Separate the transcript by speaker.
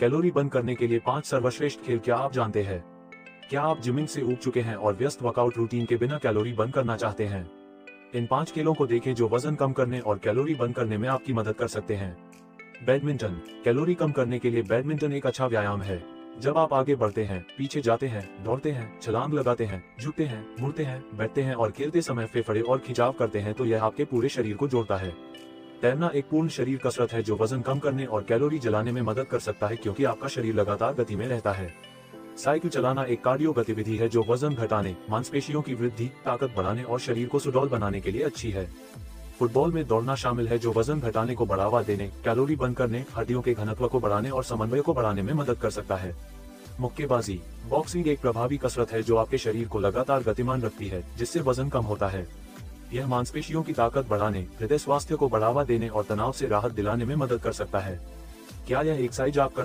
Speaker 1: Calorie burn करने के लिए पाँच सर्वश्रेष्ठ खेल क्या आप जानते हैं? क्या आप जिमिंग से उग चुके हैं और व्यस्त वर्कआउट रूटीन के बिना कैलोरी बर्न करना चाहते हैं? इन पाँच खेलों को देखें जो वज़न कम करने और कैलोरी बर्न करने में आपकी मदद कर सकते हैं। बैडमिंटन। कैलोरी कम करने के लिए बैडमिंटन एक अच्छा व्यायाम है। जब आप आगे बढ़ते हैं, पीछे जाते हैं, दौड़ते हैं, छलांग लगाते हैं, झुकते हैं, मुड़ते हैं, बैठते हैं और खेलते समय फेफड़े और खिंचाव करते हैं तो यह आपके पूरे शरीर को जोड़ता है। तैरना एक पूर्ण शरीर कसरत है जो वज़न कम करने और कैलोरी जलाने में मदद कर सकता है क्योंकि आपका शरीर लगातार गति में रहता है। साइकिल चलाना एक कार्डियो गतिविधि है जो वज़न घटाने, मांसपेशियों की वृद्धि, ताकत बढ़ाने और शरीर को सुडौल बनाने के लिए अच्छी है। फुटबॉल में दौड़ना शामिल है जो वज़न घटाने को बढ़ावा देने, कैलोरी बंद करने, हड्डियों के घनत्व को बढ़ाने और समन्वय को बढ़ाने में मदद कर सकता है। मुक्केबाजी बॉक्सिंग एक प्रभावी कसरत है जो आपके शरीर को लगातार गतिमान रखती है, जिससे वज़न कम होता है। यह मांसपेशियों की ताकत बढ़ाने, हृदय स्वास्थ्य को बढ़ावा देने और तनाव से राहत दिलाने में मदद कर सकता है। क्या यह एक्सरसाइज आप कर